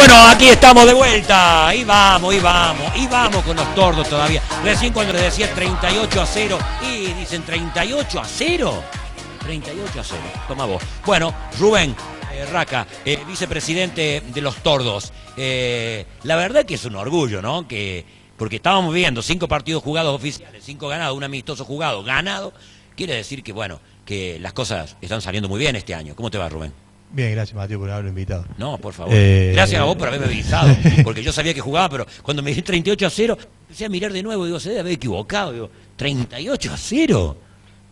Bueno, aquí estamos de vuelta. Ahí vamos, ahí vamos, y vamos con los tordos todavía. Recién cuando les decía 38 a 0 y dicen 38 a 0. 38 a 0. Toma vos. Bueno, Rubén eh, Raca, eh, vicepresidente de los tordos. Eh, la verdad que es un orgullo, ¿no? Que, porque estábamos viendo cinco partidos jugados oficiales, cinco ganados, un amistoso jugado, ganado. Quiere decir que, bueno, que las cosas están saliendo muy bien este año. ¿Cómo te va, Rubén? Bien, gracias Mateo por haberlo invitado. No, por favor. Eh, gracias a vos por haberme avisado, porque yo sabía que jugaba, pero cuando me di 38 a 0, empecé a mirar de nuevo, digo, se debe haber equivocado, digo, 38 a 0.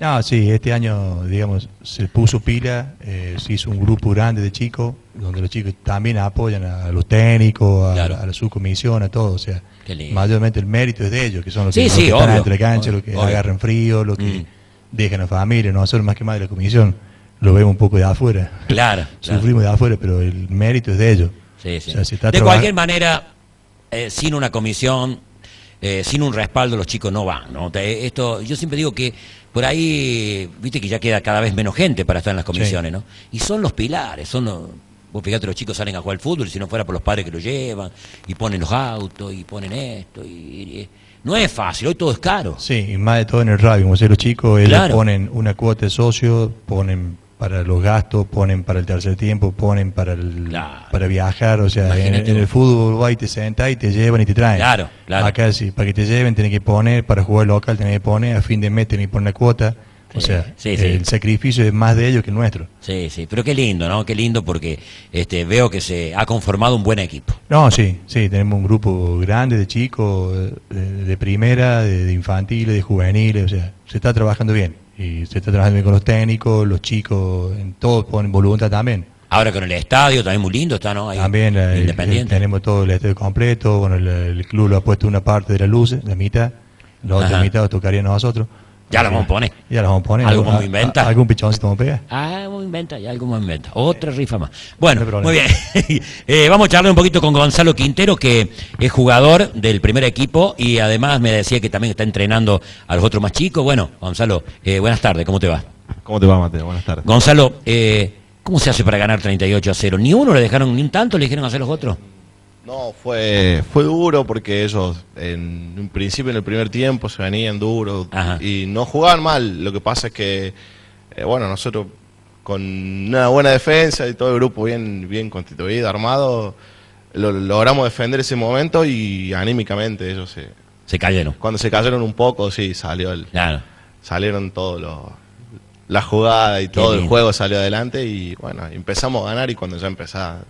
No, sí, este año, digamos, se puso pila, eh, se hizo un grupo grande de chicos, donde los chicos también apoyan a los técnicos, a, Claro. a la subcomisión, a todo, o sea, mayormente el mérito es de ellos, que son los Sí, que, los sí, que están entre cancha, los que obvio. agarran frío, los que Mm. dejan a familia, nosotros más que más de la comisión, lo vemos un poco de afuera. Claro, claro. Sufrimos de afuera, pero el mérito es de ellos. Sí, sí. O sea, de cualquier manera, eh, sin una comisión, eh, sin un respaldo, los chicos no van. ¿no? Esto, yo siempre digo que por ahí, viste que ya queda cada vez menos gente para estar en las comisiones, ¿no? Y son los pilares, son los... Vos fíjate, los chicos salen a jugar al fútbol si no fuera por los padres que lo llevan, y ponen los autos, y ponen esto, y... y- no es fácil, hoy todo es caro. Sí, y más de todo en el radio, como sé, los chicos, ellos Claro. ponen una cuota de socio, ponen para los gastos, ponen para el tercer tiempo, ponen para el, Claro. para viajar, o sea, en, el fútbol vos ahí te sentás y te llevan y te traen. Claro, claro. Acá sí, para que te lleven tenés que poner, para jugar local tenés que poner, a fin de mes tenés que poner la cuota, o sea, sí, sí. el sacrificio es más de ellos que el nuestro. Sí, sí, pero qué lindo, ¿no? Qué lindo porque este, veo que se ha conformado un buen equipo. No, sí, sí, tenemos un grupo grande de chicos, eh, de, de primera, de, de infantiles, de juveniles, o sea, se está trabajando bien. Y se está trabajando bien con los técnicos, los chicos, en todos ponen voluntad también. Ahora con el estadio, también muy lindo está, ¿no? Ahí, También eh, el- Independiente. tenemos todo el estadio completo, bueno, el, el club lo ha puesto una parte de las luces, la mitad, la otra Ajá. mitad lo tocaría a nosotros. Ya la vamos a poner. Ya la vamos a poner. ¿Algo A- vamos a a- inventar? ¿Algún pichoncito vamos a pegar? Ah, vamos a inventar, ya algo vamos a inventar. Otra rifa más. Bueno, No muy bien. Eh, vamos a charlar un poquito con Gonzalo Quintero, que es jugador del primer equipo y además me decía que también está entrenando a los otros más chicos. Bueno, Gonzalo, eh, buenas tardes, ¿cómo te va? ¿Cómo te va, Mateo? Buenas tardes. Gonzalo, eh, ¿cómo se hace para ganar 38 a 0? ¿Ni uno le dejaron, ni un tanto le dijeron hacer los otros? No, fue, fue duro porque ellos en un principio, en el primer tiempo, se venían duros Ajá. y no jugaban mal. Lo que pasa es que, eh, bueno, nosotros con una buena defensa y todo el grupo bien, bien constituido, armado, lo- logramos defender ese momento y anímicamente ellos se, Se cayeron. cuando se cayeron un poco, sí, salió el, Claro. salieron todos los la jugada y todo el juego salió adelante y bueno, empezamos a ganar y cuando ya empezaba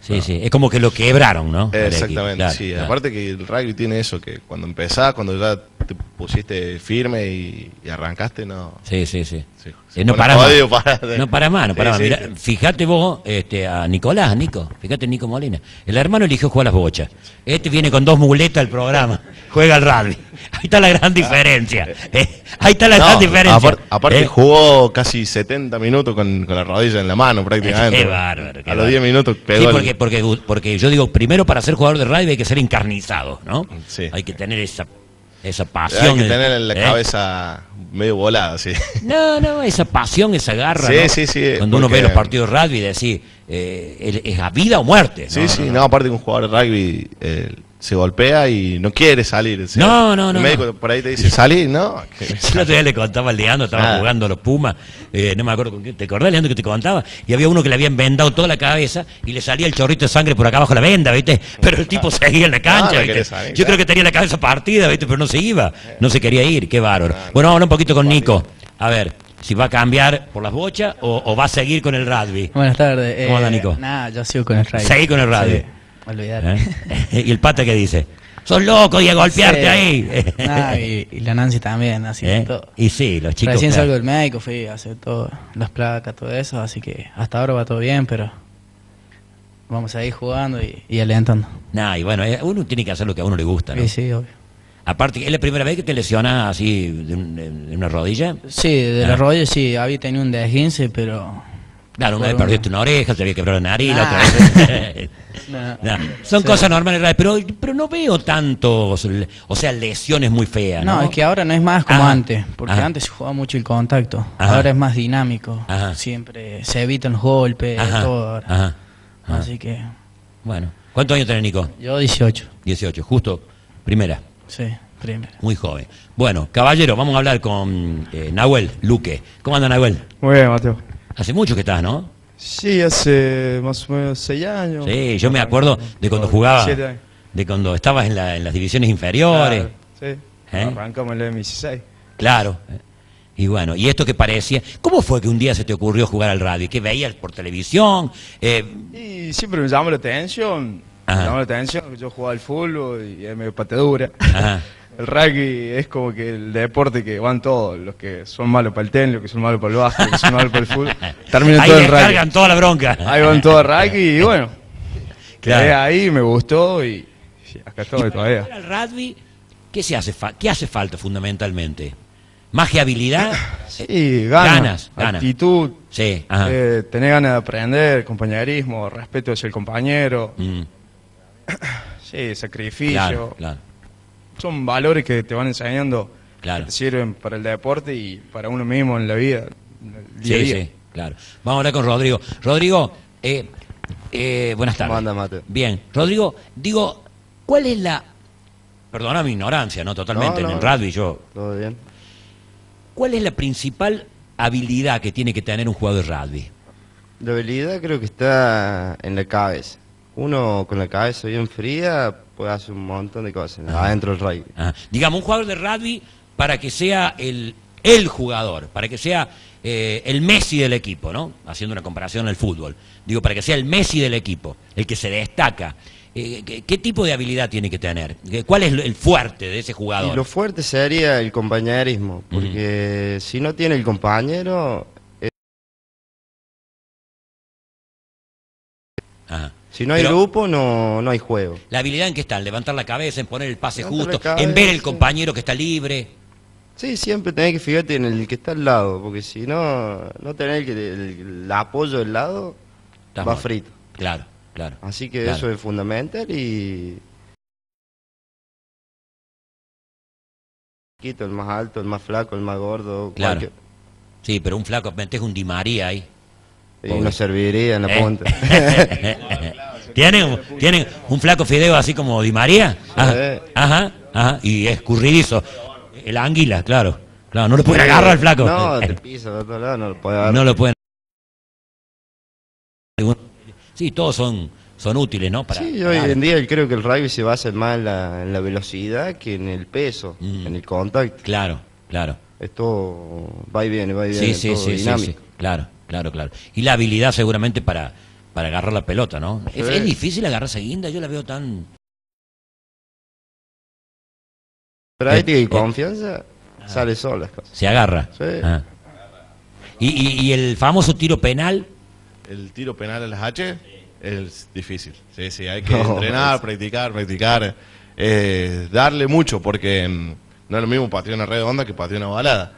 Sí, sí. Es como que lo quebraron, ¿no? Exactamente, Claro, sí. claro. Aparte que el rugby tiene eso, que cuando empezás, cuando ya te pusiste firme y, y arrancaste, no... Sí, sí, sí. Sí, Eh, no para más. para- No para más, no para Sí, más. sí. Mirá, fíjate vos este, a Nicolás, Nico, fíjate Nico Molina. El hermano eligió jugar a las bochas. Este viene con dos muletas al programa, juega al rugby. Ahí está la gran diferencia. eh. Ahí está la No, gran diferencia. apar- aparte Eh, jugó casi 70 minutos con, con la rodilla en la mano prácticamente. Qué bárbaro. qué a los bárbaro. 10 minutos pegó el- porque, porque, porque yo digo, primero para ser jugador de rugby hay que ser encarnizado, ¿no? Sí. Hay que tener esa, esa Hay pasión. que tener en la ¿eh? cabeza medio volada, sí. No, no, esa pasión, esa garra. Sí, ¿no? sí, sí, Cuando uno ve los partidos de rugby decir, eh, es a vida o muerte. Sí, sí, no, aparte que un jugador de rugby eh, se golpea y no quiere salir. o sea, No, no, no, El médico no. por ahí te dice, salí, ¿no? El otro día le contaba al Leandro, estaba Ah. jugando a los Pumas, eh, no me acuerdo con qué, ¿te acordás, Leandro, que te contaba? Y había uno que le habían vendado toda la cabeza y le salía el chorrito de sangre por acá abajo de la venda, ¿viste? Pero el tipo seguía en la cancha, no ¿viste? salir, Yo claro. creo que tenía la cabeza partida, ¿viste? Pero no se iba, no se quería ir, qué bárbaro. Bueno, vamos a hablar un poquito con Nico. A ver, si va a cambiar por las bochas o, o va a seguir con el rugby. Buenas tardes. ¿Cómo anda, Nico? Nada, yo sigo con el radio. Seguí con el. Sí, olvidar. ¿Eh? ¿Y el pata qué dice? sos loco y a golpearte ahí. Nah, y, y la Nancy también, así ¿Eh? que todo. Y sí, los chicos. Recién claro. salgo del médico, fui a hacer todo, las placas, todo eso, así que hasta ahora va todo bien, pero vamos a ir jugando y, y alentando. Nah, y bueno, eh, uno tiene que hacer lo que a uno le gusta, ¿no? Sí, sí, obvio. Aparte, ¿es la primera vez que te lesionas así de, un- de- de una rodilla? Sí, de Ah. la rodilla sí, había tenido un desguince, pero... Claro, una vez perdiste una oreja, te había quebrado la nariz, Nah. otra vez. Nah. Nah, Son Sí. cosas normales, pero, pero no veo tantos, o sea, lesiones muy feas, ¿no? No, es que ahora no es más como Ajá. antes, porque Ajá. antes se jugaba mucho el contacto, Ajá. ahora es más dinámico, Ajá. siempre se evitan los golpes, Ajá, todo ahora. ajá, ajá. Así que Bueno. ¿Cuántos años tenés, Nico? Yo 18. 18, justo. Primera. Sí, primero. Muy joven. Bueno, caballero, vamos a hablar con eh, Nahuel Luque. ¿Cómo anda, Nahuel? Muy bien, Mateo. Hace mucho que estás, ¿no? Sí, hace más o menos seis años. Sí, yo me acuerdo de cuando jugaba, de cuando estabas en, la- en las divisiones inferiores. Claro, sí. ¿Eh? Arrancamos en el M16. Claro. Y bueno, y esto que parecía, ¿cómo fue que un día se te ocurrió jugar al radio? ¿Qué veías por televisión? Eh, Y siempre me llamó la atención. Ajá. Me llamó la atención. Yo jugaba al fútbol y es medio patadura. ajá. El rugby es como que el deporte que van todos. Los que son malos para el tenis, los que son malos para el básquet, los que son malos para el fútbol. Terminan Ahí todo el rugby. toda la bronca. Ahí van todos rugby y bueno. Claro. Quedé ahí, me gustó y acá estoy todavía. Para el rugby, ¿qué, se hace ¿qué hace falta fundamentalmente? ¿Más que habilidad? Sí, ganas, Ganas, ganas. actitud, Sí, eh, tener ganas de aprender, compañerismo, respeto hacia el compañero, Mm, sí, sacrificio. claro, claro. Son valores que te van enseñando, Claro. que te sirven para el deporte y para uno mismo en la vida, día Sí, día. sí, claro. Vamos a hablar con Rodrigo. Rodrigo, eh, eh, buenas tardes. ¿Cómo anda, Mateo? Bien. Rodrigo, digo, ¿cuál es la... Perdona mi ignorancia, ¿no? Totalmente, No, en el rugby yo... ¿Todo bien? ¿Cuál es la principal habilidad que tiene que tener un jugador de rugby? La habilidad creo que está en la cabeza. Uno con la cabeza bien fría puede hacer un montón de cosas adentro del rugby. Ajá. Digamos, un jugador de rugby para que sea el, el jugador, para que sea eh, el Messi del equipo, ¿no? Haciendo una comparación al fútbol. Digo, para que sea el Messi del equipo, el que se destaca. Eh, ¿qué, qué tipo de habilidad tiene que tener? ¿Qué- ¿Cuál es el fuerte de ese jugador? Y lo fuerte sería el compañerismo, porque si no tiene el compañero, si no hay Pero- grupo, no, no hay juego. ¿La habilidad en qué está? ¿En levantar la cabeza, en poner el pase Levantar la justo, cabeza, en ver el sí. compañero que está libre? Sí, siempre tenés que fijarte en el que está al lado, porque si no, no tenés el, que- el- el apoyo del lado, Estás va frito. Claro, claro. Así que Claro. eso es fundamental y... Quito, el más alto, el más flaco, el más gordo, Claro. cualquier- Sí, pero un flaco, metes un Di María ahí. y Pobre. no serviría en la ¿Eh? punta. ¿Tienen, ¿Tienen un flaco fideo así como Di María? Ajá, ajá, ajá, y escurridizo. El anguila, claro. Claro, no lo pueden agarrar al flaco. No, te pisa de otro lado, no lo puede agarrar. No lo pueden. Sí, todos son, son útiles, ¿no? Para, Sí, hoy para- en día creo que el rugby se basa más en la, en la velocidad que en el peso, Mm. en el contacto. Claro, claro. Esto va y viene, va y viene, sí, todo sí, sí, sí. Claro, claro, claro. Y la habilidad seguramente para, para agarrar la pelota, ¿no? ¿Es, Sí. es difícil agarrar esa guinda, yo la veo tan... Práctica Eh, y eh. confianza, sale sola las cosas. Se agarra. Sí. Ah. Y, y- y el famoso tiro penal, El tiro penal a las H es difícil. Sí, sí, hay que No, entrenar, es- practicar, practicar. eh, darle mucho, porque mm, no es lo mismo patear una redonda que patear una balada.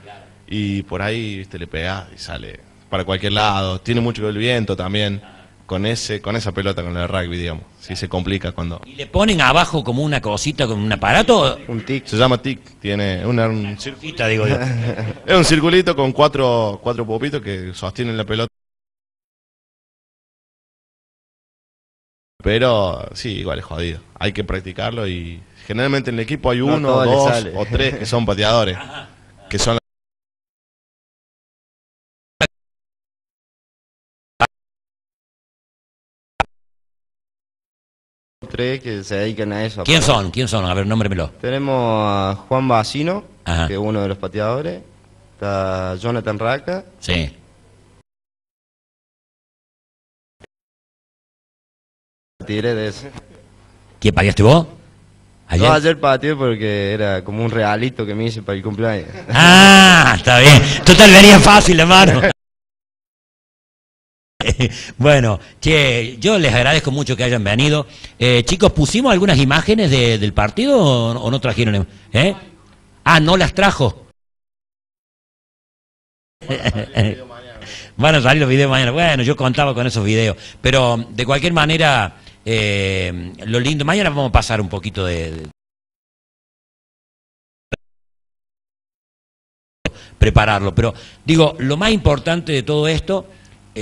Y por ahí viste, le pegás y sale para cualquier lado. Tiene mucho que ver el viento también. Con ese con esa pelota, con el rugby, digamos. Sí se complica cuando... y le ponen abajo como una cosita, como un aparato... Un tic. Se llama TIC, tiene una, un circuito. Cita, digo yo. Es un circulito con cuatro, cuatro popitos que sostienen la pelota. Pero sí, igual es jodido. Hay que practicarlo y generalmente en el equipo hay No uno, dos o tres que son pateadores. Que son Tres que se dedican a eso. ¿Quién son? ¿Quién son? A ver, nómbremelo. Tenemos a Juan Bacino, Ajá. que es uno de los pateadores. Está Jonathan Raca. Sí. Tiré de eso. ¿Quién pagaste vos? ¿Ayer? No, ayer pateé porque era como un realito que me hice para el cumpleaños. Ah, está bien. Total, venía fácil, hermano. Bueno, che, yo les agradezco mucho que hayan venido. Eh, chicos, ¿pusimos algunas imágenes de- del partido o, no trajeron? ¿Eh? Ah, no las trajo. Van a salir los videos mañana. Bueno, yo contaba con esos videos. Pero de cualquier manera, eh, lo lindo, mañana vamos a pasar un poquito de, prepararlo. Pero digo, lo más importante de todo esto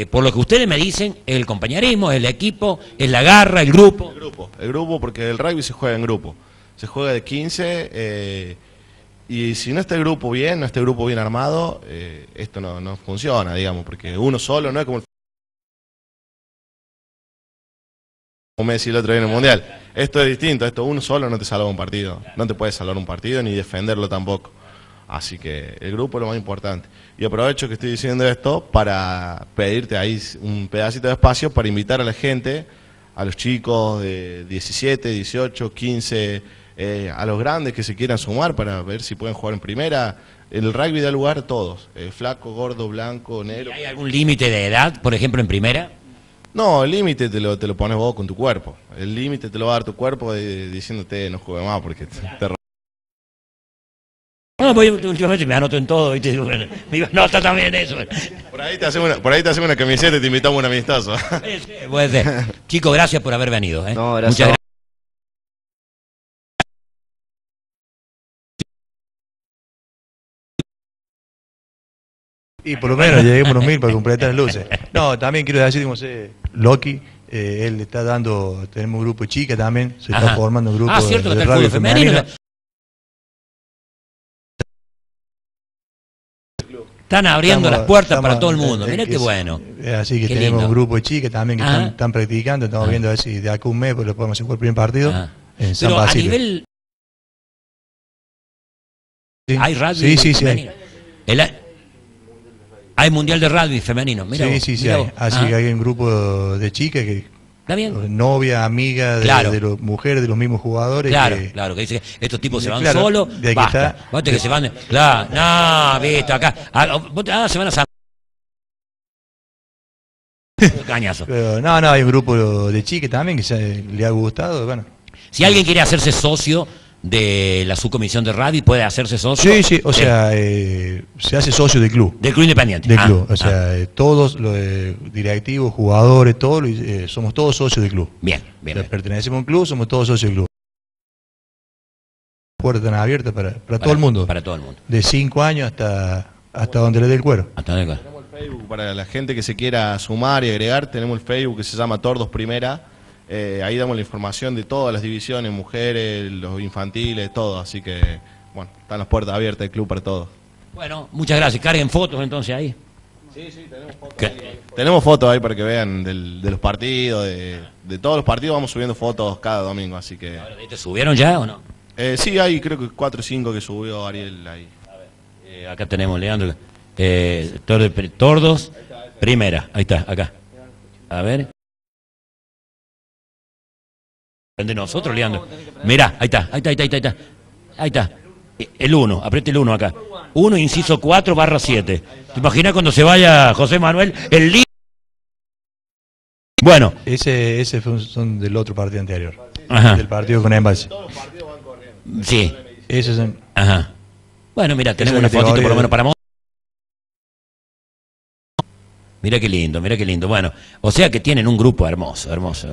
eh, por lo que ustedes me dicen, el compañerismo, el equipo, es la garra, el grupo. El grupo, el grupo porque el rugby se juega en grupo. Se juega de 15 eh, y si no está el grupo bien, no está el grupo bien armado, eh, esto no, no funciona, digamos, porque uno solo no es como el como me decía el otro día en el Mundial. Esto es distinto, esto uno solo no te salva un partido. No te puede salvar un partido ni defenderlo tampoco. Así que el grupo es lo más importante. Y aprovecho que estoy diciendo esto para pedirte ahí un pedacito de espacio para invitar a la gente, a los chicos de 17, 18, 15, eh, a los grandes que se quieran sumar para ver si pueden jugar en primera. El rugby da lugar a todos, eh, flaco, gordo, blanco, negro. ¿Hay algún límite de edad, por ejemplo, en primera? No, el límite te lo, te lo pones vos con tu cuerpo. El límite te lo va a dar tu cuerpo eh, diciéndote no juegue más porque te, te No, pues yo últimamente me anoto en todo, ¿viste? Digo, bueno, Me nota también eso. Por ahí te hacemos una, por ahí te hacemos una camiseta y te invitamos a un amistoso. Sí, sí, Puede ser. Chicos, gracias por haber venido. ¿eh? No, gracias Muchas vos. Y por lo menos lleguemos unos mil para completar las luces. No, también quiero decir, como sé, Loki, eh, él está dando, tenemos un grupo de chicas también, se está formando un grupo Ah, cierto, de, que de está radio femenino. femenino. Están abriendo Estamos- las puertas estamos- para todo el mundo. Mirá qué bueno. Así que Qué tenemos lindo. un grupo de chicas también que Ajá. están, están practicando, estamos Ah. viendo a ver si de acá a un mes pues, lo podemos hacer el primer partido Ah. en San Pero a Basilio. nivel. Sí. ¿Hay rugby Sí, sí, sí. El- hay mundial de rugby femenino. Mira sí, vos, sí, sí. Así Ah, que hay un grupo de chicas que Está bien. novia, amiga de, Claro. de los mujeres, de los mismos jugadores. Claro, que- claro, que dice, estos tipos se van Claro, solos, de aquí basta. está. Que se van, claro, no, visto, acá, ah, ah, se van a San... Cañazo. Pero no, no, hay un grupo de chicas también que se, le ha gustado, bueno. Si alguien quiere hacerse socio de la subcomisión de radio, puede hacerse socio. Sí, sí, o de- sea, eh, se hace socio del club. del club independiente. Del Ah, club, o ah, sea, eh, todos los eh, directivos, jugadores, todos, eh, somos todos socios del club. bien, O bien. sea, bien. pertenecemos a un club, somos todos socios del club. Puertas abiertas para, para, todo el mundo. Para todo el mundo. De 5 años hasta, hasta donde le dé el cuero. Hasta luego. Tenemos el Facebook para la gente que se quiera sumar y agregar. Tenemos el Facebook que se llama Tordos Primera. Eh, ahí damos la información de todas las divisiones, mujeres, los infantiles, todo. Así que, bueno, están las puertas abiertas del club para todos. Bueno, muchas gracias. Carguen fotos entonces ahí. Sí, sí, tenemos fotos. Tenemos fotos ahí para que vean del- de los partidos, de, de todos los partidos vamos subiendo fotos cada domingo, así que... ¿Te subieron ya o no? Eh, sí, hay creo que 4 o 5 que subió Ariel ahí. Eh, acá tenemos, Leandro. Eh, Tordos, Tordos, primera. Ahí está, acá. A ver. De nosotros, Leandro. Mirá, ahí está, ahí está, ahí está, ahí está. Ahí está. El 1, apriete el 1 acá. 1, inciso 4, barra 7. ¿Te imaginas cuando se vaya José Manuel? El Bueno, Ese, ese fue un- son del otro partido anterior. Ajá. Del partido con Embalse. sí. Esos son, Ajá. Bueno, mira, tenemos una fotito por lo menos para mostrar. Mira qué lindo, mira qué lindo. Bueno, o sea que tienen un grupo hermoso, hermoso.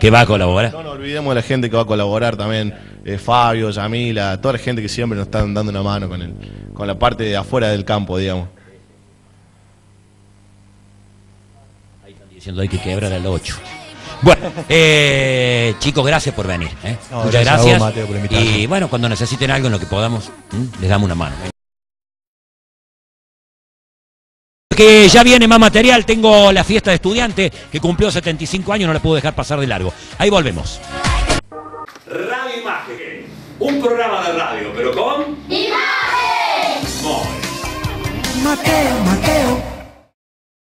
Que va a colaborar. No nos olvidemos de la gente que va a colaborar también, eh, Fabio, Yamila, toda la gente que siempre nos están dando una mano con, el, con la parte de afuera del campo, digamos. Diciendo hay que quebrar al 8. Bueno, eh, chicos, gracias por venir. ¿eh? No, Muchas gracias a gracias. vos, Mateo, por invitarme. y bueno, cuando necesiten algo en lo que podamos, les damos una mano. Que ya viene más material, tengo la fiesta de estudiante que cumplió 75 años, no la puedo dejar pasar de largo. Ahí volvemos. Radio Imagen, un programa de radio, pero con... Mateo, Mateo,